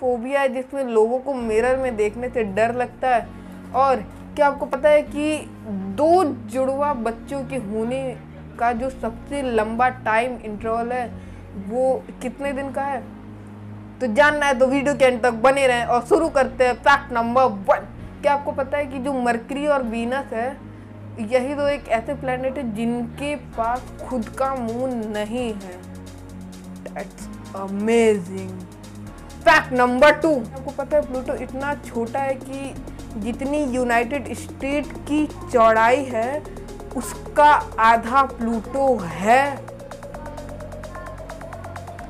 Phobia है जिसमें लोगों को मिरर में देखने से डर लगता है। और क्या आपको पता है कि दो जुड़वा बच्चों के होने का जो सबसे लंबा टाइम इंटरवल है, वो कितने दिन का है? तो जानना है तो वीडियो के एंड तक बने रहें और शुरू करते हैं फैक्ट नंबर वन क्या आपको पता है कि जो मरकरी और वीनस है, यही तो एक ऐसे प्लेनेट है जिनके पास खुद का मून नहीं है। अमेजिंग फैक्ट नंबर टू आपको पता है प्लूटो इतना छोटा है कि जितनी यूनाइटेड स्टेट की चौड़ाई है, उसका आधा प्लूटो है।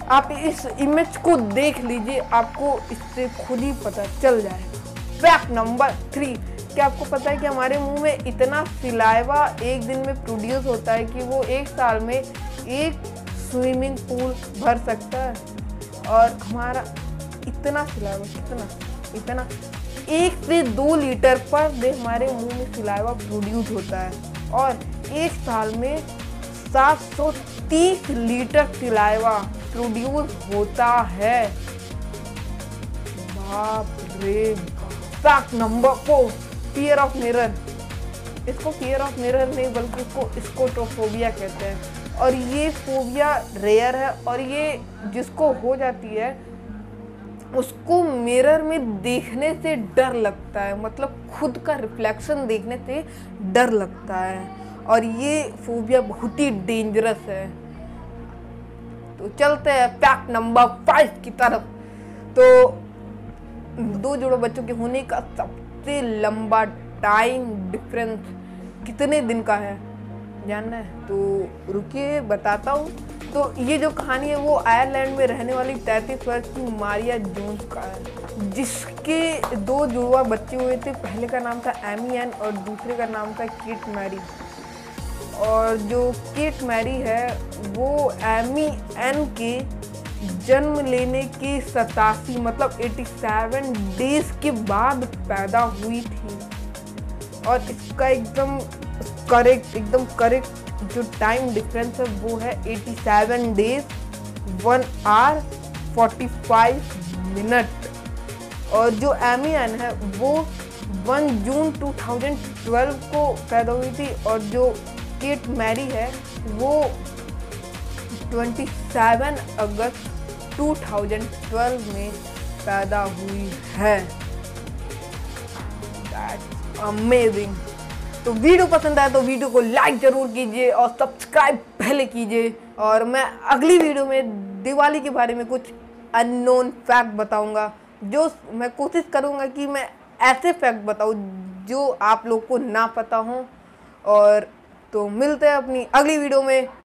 आप इस इमेज को देख लीजिए, आपको इससे खुद ही पता चल जाएगा फैक्ट नंबर थ्री क्या आपको पता है कि हमारे मुँह में इतना सिलाइवा एक दिन में प्रोड्यूस होता है कि वो एक साल में एक स्विमिंग पूल भर सकता है? और हमारा इतना सिलाइवा कितना इतना। एक से दो लीटर पर डे हमारे मुँह में सिलाइवा प्रोड्यूस होता है। और एक साल में 730 लीटर सिलाइवा प्रोड्यूस होता है। बाप रे fact number four fear of mirror इसको फियर ऑफ़ मिरर नहीं, बल्कि इसको स्कोटोफोबिया कहते हैं। और ये फोबिया रेयर है, और ये जिसको हो जाती है उसको मिरर में देखने से डर लगता है। मतलब खुद का रिफ्लेक्शन देखने से डर लगता है। और ये फोबिया बहुत ही डेंजरस है। तो चलते हैं फैक्ट नंबर फाइव की तरफ़। तो दो जोड़ों बच्चों के होने का सबसे लंबा टाइम डिफरेंस कितने दिन का है? जानना है? तो रुकिए, बताता हूँ। तो ये जो कहानी है, वो आयरलैंड में रहने वाली तैंतीस वर्ष की मारिया जोन्स का है, जिसके दो जुड़वा बच्चे हुए थे। पहले का नाम था एमी एन और दूसरे का नाम था किट मैरी। और जो किट मैरी है, वो एमी एन के जन्म लेने के सतासी मतलब 87 डेज़ के बाद पैदा हुई थी। और इसका एकदम करेक्ट एकदम करेक्ट जो टाइम डिफरेंस है, वो है 87 डेज़ वन आवर 45 मिनट और जो एमियन है, वो 1 जून 2012 को पैदा हुई थी और जो केट मैरी है, वो 27 अगस्त 2012 में पैदा हुई है। अमेजिंग तो वीडियो पसंद आए तो वीडियो को लाइक ज़रूर कीजिए और सब्सक्राइब पहले कीजिए। और मैं अगली वीडियो में दिवाली के बारे में कुछ अननोन फैक्ट बताऊँगा, जो मैं कोशिश करूँगा कि मैं ऐसे फैक्ट बताऊँ जो आप लोग को ना पता हो। और तो मिलते हैं अपनी अगली वीडियो में।